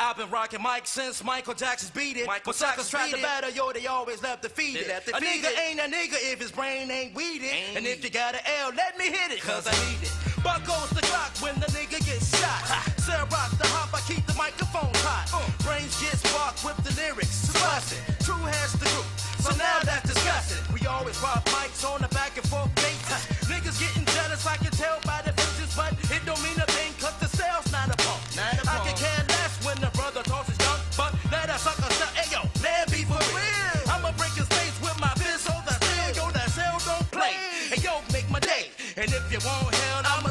I've been rocking Mike since Michael Jackson's beat it. Michael Jackson's tried to it. battle, yo, they always left defeated. They left a defeated. nigga ain't a nigga if his brain ain't weeded. Ain't and if you got an L, let me hit it, cause I need it. Buck goes the clock when the nigga gets shot. Selrahc the hop, I keep the microphone hot. Uh. Brains get sparked with the lyrics. Bustin', True Headz the group. So now that's disgusting. We always rock mics on the back and forth And if you want hell, I'ma